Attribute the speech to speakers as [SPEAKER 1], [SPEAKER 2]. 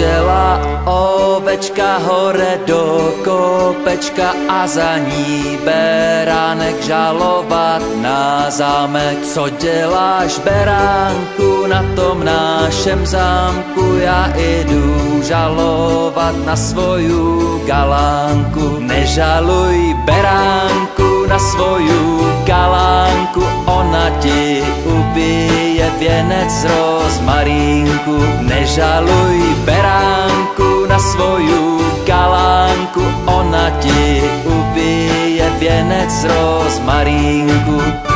[SPEAKER 1] Běžela ovečka hore do kopečka a za ní beránek žalovat na zámek. Co děláš beránku na tom našem zámku? Já jdu žalovat na svoju galánku. Nežaluj beránku na svoju galánku, ona ti ubije věnec z rozmarínku. Nežaluj beránku svoju galánku, ona ti ubije věnec rozmarínku.